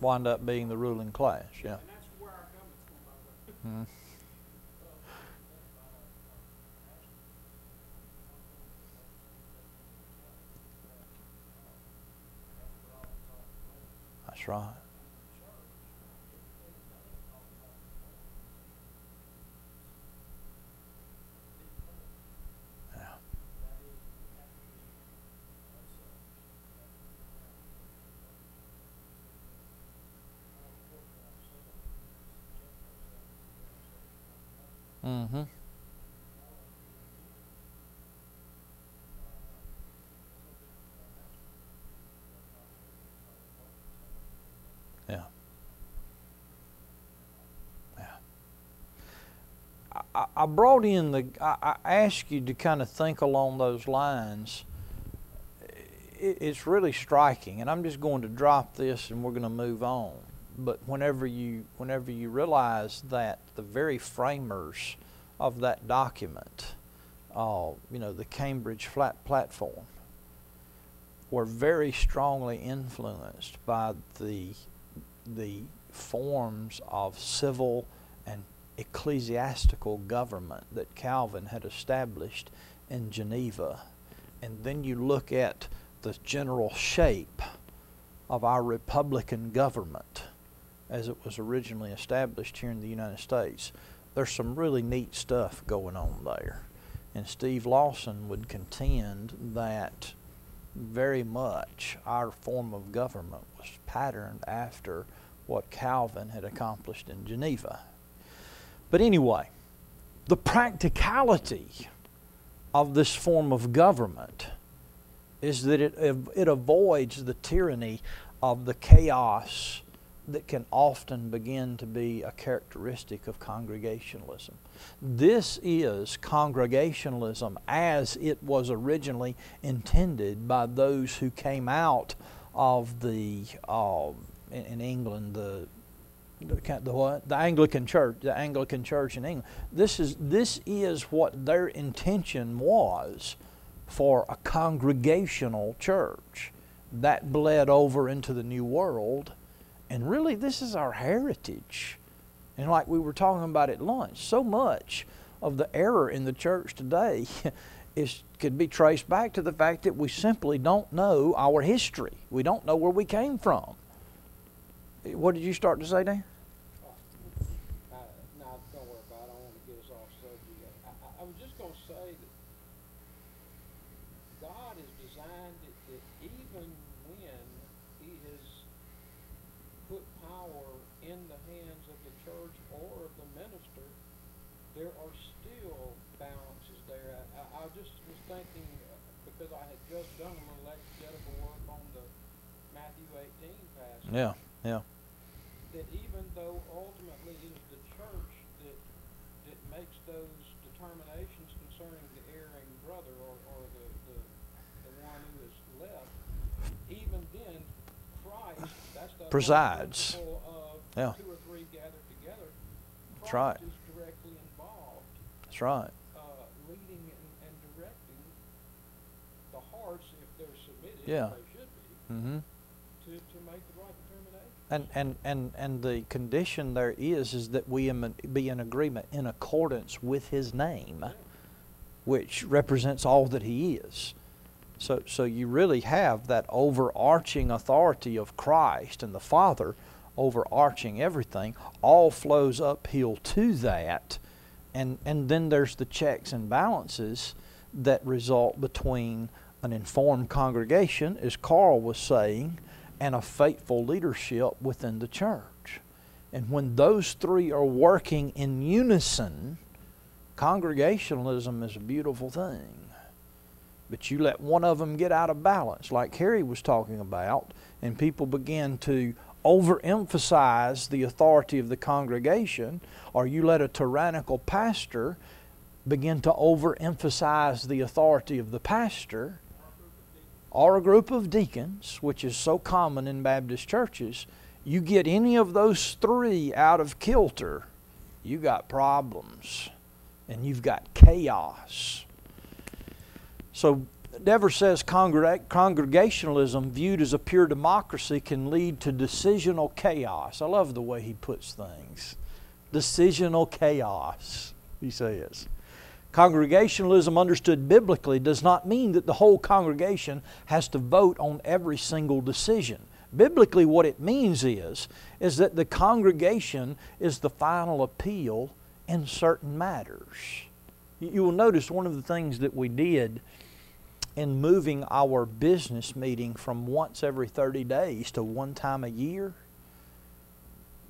wind up being the ruling class. Yeah. And that's where I come from, by the way. Mhm. That's right. Yeah. Mm-hmm. Yeah. Yeah. I- I, brought in the. I, I you to kind of think along those lines. It, it's really striking, and I'm just going to drop this, and we're going to move on. But whenever you, whenever you realize that the very framers of that document, uh, you know, the Cambridge Flat Platform, were very strongly influenced by the the forms of civil and ecclesiastical government that Calvin had established in Geneva. And then you look at the general shape of our republican government as it was originally established here in the United States. There's some really neat stuff going on there. And Steve Lawson would contend that very much our form of government was patterned after what Calvin had accomplished in Geneva. But anyway, the practicality of this form of government is that it, it avoids the tyranny of the chaos that can often begin to be a characteristic of congregationalism. This is congregationalism as it was originally intended by those who came out of the, uh, in, in England, the the, the what? The Anglican Church, the Anglican Church in England. This is this is what their intention was for a congregational church that bled over into the New World, and really this is our heritage. And like we were talking about at lunch, so much of the error in the church today is could be traced back to the fact that we simply don't know our history. We don't know where we came from. What did you start to say, Dan? God has designed it that even when He has put power in the hands of the church or of the minister, there are still balances there. I, I, just was thinking, uh, because I had just done a little exegetical work on the Matthew 18 passage Yeah, yeah, that even though ultimately it is the church that that makes those determinations concerning the erring brother or, or the, the the one who is left, Presides. Yeah. two or three gathered together. That's right. is directly involved, that's right. uh, leading and, and directing the hearts if they're submitted, Yeah. they should be, Mm-hmm. to, to make the right determination. And, and, and, and the condition there is is that we am- be in agreement in accordance with his name, Yeah. which represents all that he is. So, so you really have that overarching authority of Christ and the Father overarching everything, all flows uphill to that. And, and then there's the checks and balances that result between an informed congregation, as Carl was saying, and a faithful leadership within the church. And when those three are working in unison, congregationalism is a beautiful thing. But you let one of them get out of balance, like Harry was talking about, and people begin to overemphasize the authority of the congregation, or you let a tyrannical pastor begin to overemphasize the authority of the pastor, or a group of deacons, which is so common in Baptist churches, you get any of those three out of kilter, you got problems and you've got chaos. So Dever says congreg- congregationalism, viewed as a pure democracy, can lead to decisional chaos. I love the way he puts things. Decisional chaos, he says. Congregationalism, understood biblically, does not mean that the whole congregation has to vote on every single decision. Biblically, what it means is, is that the congregation is the final appeal in certain matters. You will notice one of the things that we did in moving our business meeting from once every 30 days to one time a year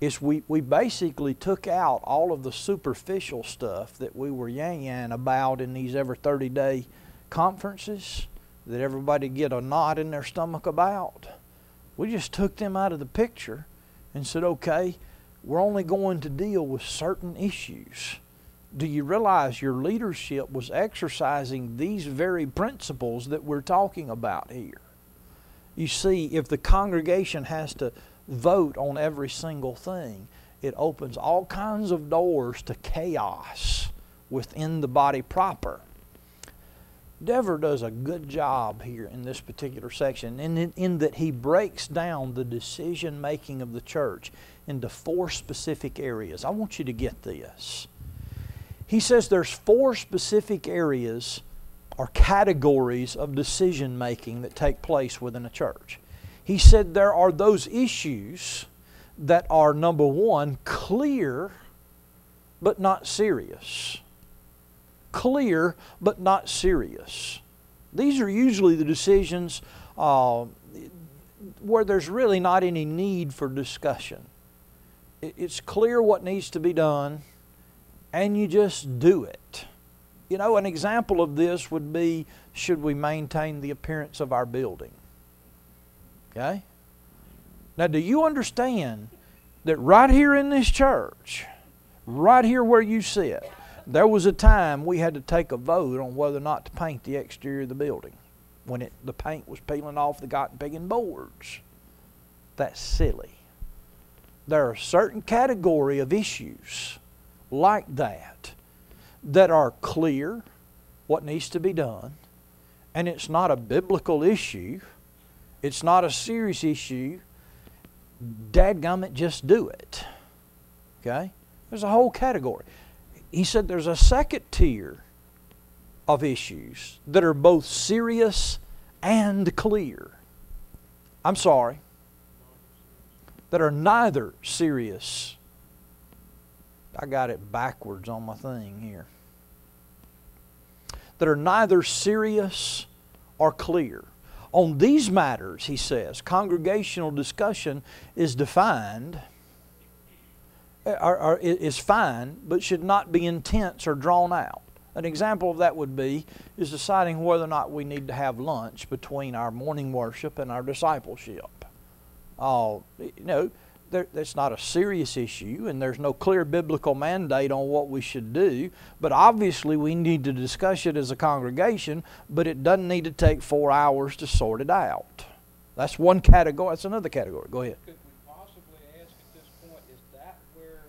is we, we basically took out all of the superficial stuff that we were yang about in these every 30 day conferences that everybody get a knot in their stomach about. We just took them out of the picture and said, okay, we're only going to deal with certain issues do you realize your leadership was exercising these very principles that we're talking about here? You see, if the congregation has to vote on every single thing, it opens all kinds of doors to chaos within the body proper. Dever does a good job here in this particular section in, in, in that he breaks down the decision making of the church into four specific areas. I want you to get this he says there's four specific areas or categories of decision making that take place within a church. He said there are those issues that are, number one, clear but not serious. Clear but not serious. These are usually the decisions uh, where there's really not any need for discussion. It's clear what needs to be done and you just do it. You know, an example of this would be should we maintain the appearance of our building? Okay? Now, do you understand that right here in this church, right here where you sit, there was a time we had to take a vote on whether or not to paint the exterior of the building when it, the paint was peeling off the cotton picking boards. That's silly. There are a certain category of issues like that that are clear what needs to be done, and it's not a biblical issue, it's not a serious issue. Dadgummit, just do it. Okay? There's a whole category. He said there's a second tier of issues that are both serious and clear. I'm sorry, that are neither serious I got it backwards on my thing here. That are neither serious or clear. On these matters, he says, congregational discussion is defined, uh, or, or is fine, but should not be intense or drawn out. An example of that would be is deciding whether or not we need to have lunch between our morning worship and our discipleship. Oh, you know, there, that's not a serious issue, and there's no clear biblical mandate on what we should do. But obviously, we need to discuss it as a congregation, but it doesn't need to take four hours to sort it out. That's one category. That's another category. Go ahead. Could we possibly ask at this point, is that where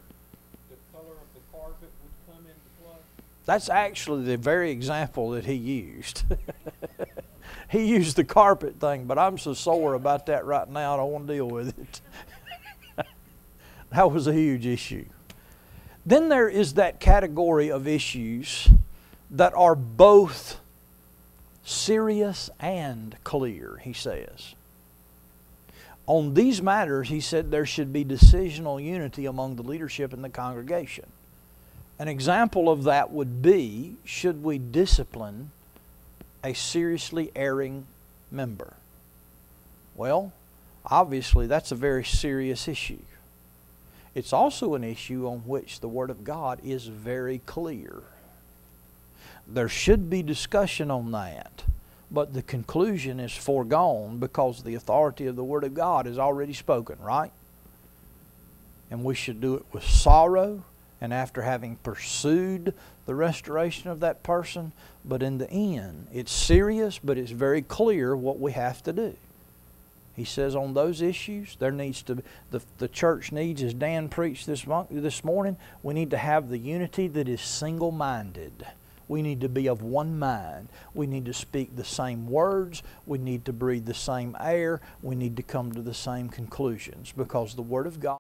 the color of the carpet would come into play? That's actually the very example that he used. he used the carpet thing, but I'm so sore about that right now, I don't want to deal with it. That was a huge issue. Then there is that category of issues that are both serious and clear, he says. On these matters, he said there should be decisional unity among the leadership and the congregation. An example of that would be should we discipline a seriously erring member? Well, obviously, that's a very serious issue. It's also an issue on which the Word of God is very clear. There should be discussion on that, but the conclusion is foregone because the authority of the Word of God is already spoken, right? And we should do it with sorrow and after having pursued the restoration of that person, but in the end, it's serious, but it's very clear what we have to do. He says on those issues, there needs to the the church needs, as Dan preached this this morning, we need to have the unity that is single-minded. We need to be of one mind. We need to speak the same words. We need to breathe the same air. We need to come to the same conclusions because the Word of God.